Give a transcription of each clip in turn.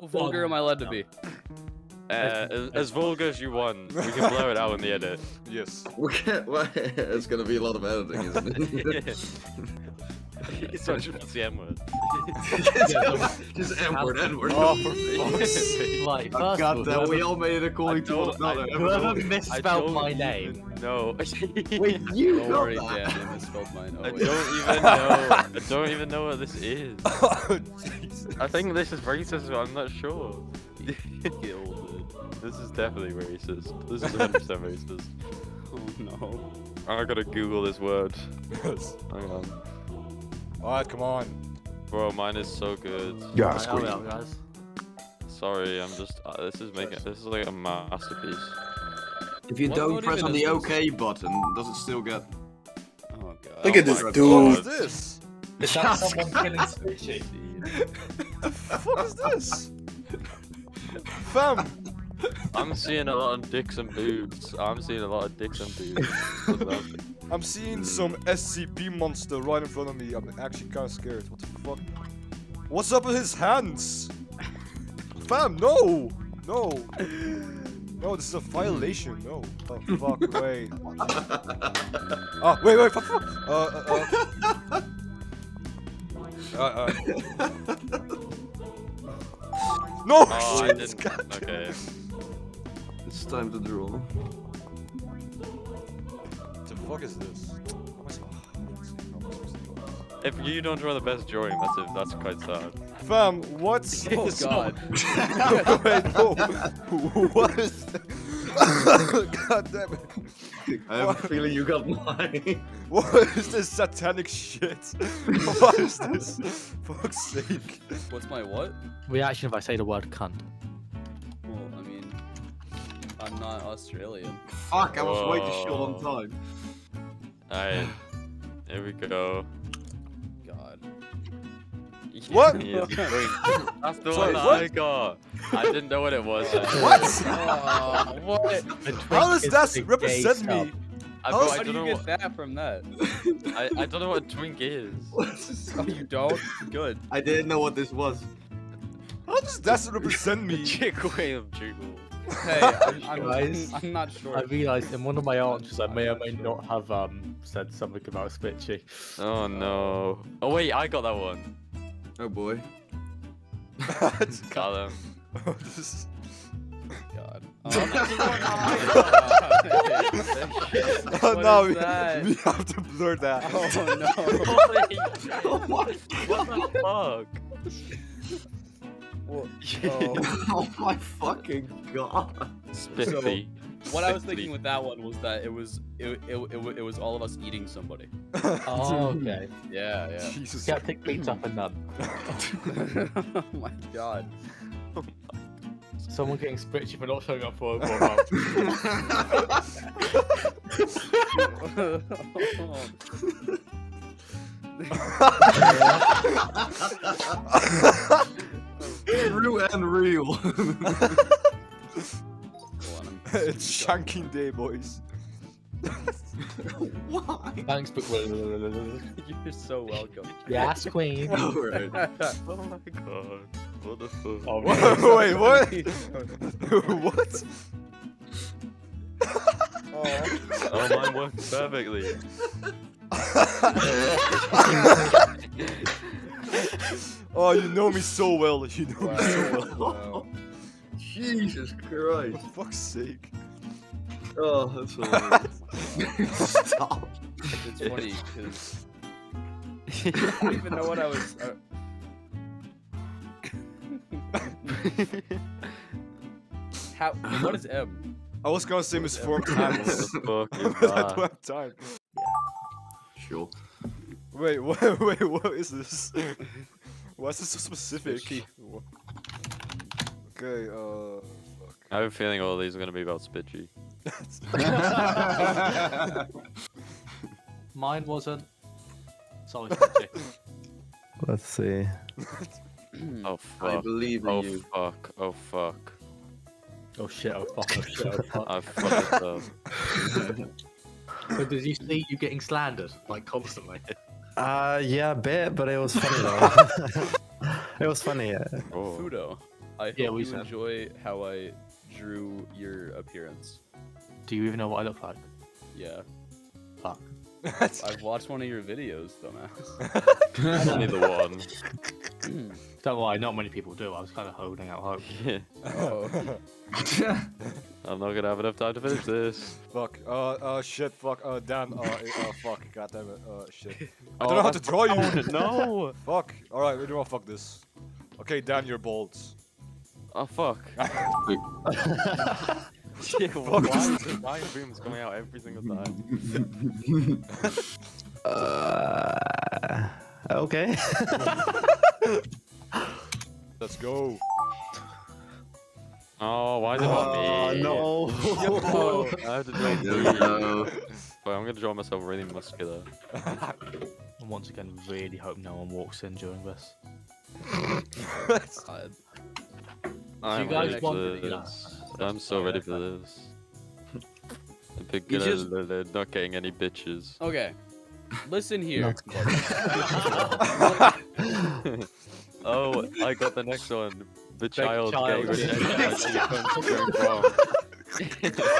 How vulgar am I allowed to be? Uh, as, as vulgar as you want. We can blur it out in the edit. Yes. Well, it's gonna be a lot of editing, isn't it? it's not just the M word. Just N-word, N-word. Oh, for fuck's sake. Like, Oh, first God of all, damn, we all made it according to one another. I- whoever misspelled don't my even name. know. Wait, you Don't got worry, that? Dan. I misspelled mine. I Oh, don't even know. I don't even know what this is. Oh, Jesus. I think this is racist, but I'm not sure. Get old, This is definitely racist. This is 100% racist. Oh no. I gotta Google this word. Hang on. Alright, come on. Bro, mine is so good. Yeah, Right, hurry up, guys. Sorry, I'm just. Uh, this is making. This is like a masterpiece. If you What don't mode press on is the this? OK button, does it still get? Oh god. Look at Oh this my dude. What is this? Is that someone killing Spitchy? the fuck is this? Fam! I'm seeing a lot of dicks and boobs. I'm seeing a lot of dicks and boobs. I'm seeing some SCP monster right in front of me. I'm actually kind of scared. What the fuck? What's up with his hands? Fam, no! No! No, this is a violation. No. Oh, fuck, wait. Ah, wait, wait, fuck, fuck. Uh, uh, uh. uh, uh. No! Oh, I shit, didn't. Okay. It's time to draw. What the fuck is this? How am I supposed- how am I supposed to do this? If you don't draw the best drawing, that's it. That's quite sad. Fam, what? Oh god. Wait, no. what is that? God damn it. I have a feeling you got mine. What is this satanic shit? what is this? Fuck's sake. What's my what? Reaction if I say the word cunt. Not Australian. Fuck, I was way too short on time. Alright. Here we go. God. What? Yeah, that's the Sorry, one what? I got. I didn't know what it was. What? Oh, what? How does that represent me? I, How bro, How I do don't you know get what, that from that? I, I don't know what a twink is. Oh, you don't? Good. I didn't know what this was. How does that represent me? Chick William Jiggle. Hey, I'm, I'm, Guys, I'm not sure. I realised in one of my answers I may or may not have um said something about Spitchy. Oh no. Oh wait, I got that one. Oh boy. Got him. Oh, this- God. Oh, Oh, oh no, is we, we have to blur that. Oh no. Holy oh my what the fuck? Well, oh. oh my fucking god. Spiffy. what I was thinking with that one was that it was it, it, it, it was all of us eating somebody. Oh, okay. Yeah, yeah. Jesus. Skeptic beats up and none. oh my god. Someone getting Spitchy for not showing up for for a month. True and real. Hold on, I'm- it's shanking day, boys. Why? Thanks, but You're so welcome. yes, Queen. Alright. Oh my god. What the fuck? Oh, Wait, what? what? Oh. oh, mine works perfectly. oh, you know me so well. You know me so well. Wow. Jesus Christ. For fuck's sake. Oh, that's hilarious. Stop. It's funny because I don't even know what I was. Uh... How? What is M? I was gonna say misformed What hands. the fuck is but I don't have time. Sure. Wait, what, wait, what is this? Why is this so specific? Wha- Okay, uh. Fuck. I have a feeling all these are gonna be about Spitchy. Mine wasn't. Sorry, Spitchy. Let's see. Oh fuck. I believe in Oh you. fuck. Oh fuck. Oh shit, oh fuck, oh shit, oh fuck. I fucked up. So did you see you getting slandered, like constantly? Uh, yeah, a bit, but it was funny though. it was funny. Yeah. Oh. Futo. I hope Yeah, you said. enjoy how I drew your appearance. Do you even know what I look like? Yeah, Fuck. I've watched one of your videos, dumbass. Only the one. Don't worry, not many people do. I was kind of holding out hope. Yeah. oh, I'm not gonna have enough time to finish this. fuck. Oh, uh, shit. Fuck. Oh damn. Oh, uh, fuck. God damn it. Oh shit. I Oh, don't know how to draw you. No! fuck. All right. We know what. Fuck this. Okay, Dan, you're bald. Oh fuck. Yeah, Fuck. why is the Ryan Boom's coming out every single time? Uh, okay. Let's go. Oh, why is it not Oh me? no. I have to draw three. No. But I'm gonna draw myself really muscular. And once again, really hope no one walks in during this. God. I'm guys ready want for it, you know? this. I'm so ready for this. I'm big You gonna just- l- l- not getting any bitches. Okay, listen here. oh, I got the next one. The child, child, getting rejected. I it going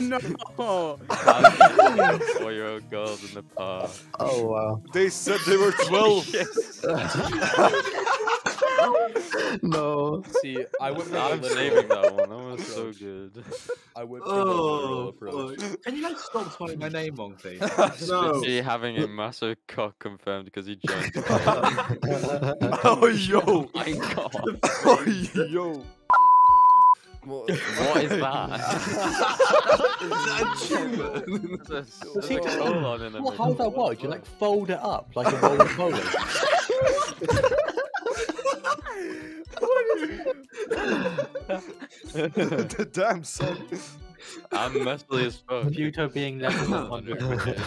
no. Four-year-old girls in the park. Oh wow. They said they were 12. No. See, I went for the I'm saving that one. That was so good. I went for the literal Oh, approach. Can you guys stop spelling my name wrong, please? No. Is he having a massive cock confirmed because he joined? oh, yo. my god. Oh, yo. What is that? There's a, there's a colon in the Well, how does middle. that work? You like fold it up like a roll of bowling. The damn son. I'm messily as fuck. Computer being level 100.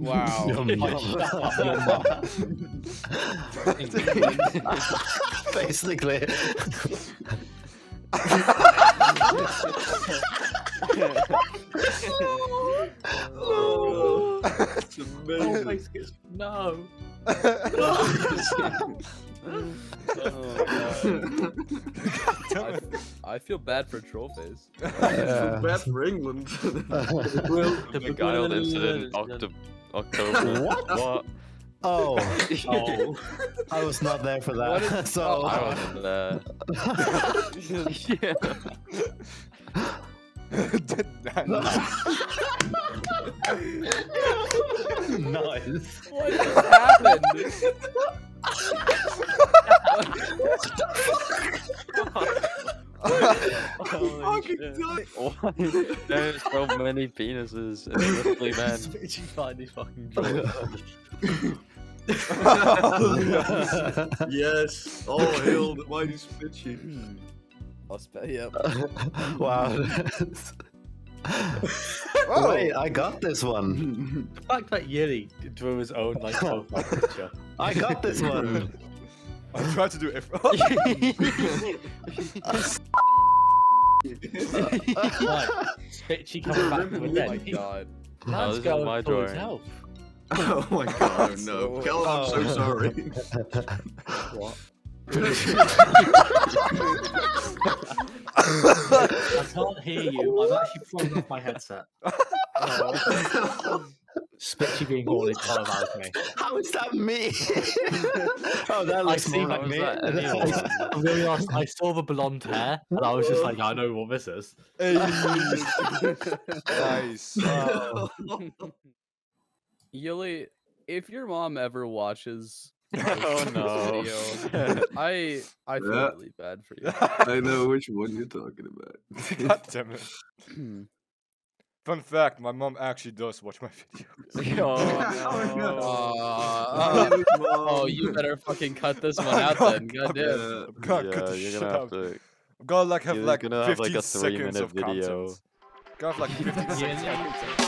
Wow. Your mum. Basically. Oh, oh, it's Oh, face gets- no. I, I feel bad for Trollface. Yeah. Bad for England. The beguiled incident, Octo- October. What? What? Oh, Oh. I was not there for that. What is- so oh, I wasn't there. yeah. Nice. What just happened? Holy shit. Why? There's so many penises in Ripley man. Did you find these fucking drawers? yes. Oh, hail the mighty Spitchy. Hmm. I'll spell yep. wow. Oh. Wait, I got this one. The fact that Yuri drew his own like profile picture. I got this one. I tried to do it. Like, Spitchy coming back from the Oh my god. Oh, Man's this going my full his drawing. health. oh my god, oh no. Callum, I'm so oh. sorry. What? I can't hear you. I've actually thrown off my headset. Spitchy being horny terrifies me. How is that me? oh, that I looks see more that like me. that anyone? I'm really honest, I saw the blonde hair and I was just like, I know what this is. Hey. nice. Oh. Yuli, if your mom ever watches this, oh no! I I feel yeah. really bad for you. I know which one you're talking about. God damn it! Hmm. Fun fact: My mom actually does watch my videos. Oh, oh, no. no. Oh, you better fucking cut this one out then. God damn. Yeah, God, yeah, you're gonna have to. I'm gonna like have like 15 have, like, seconds of video. God, like 15 seconds.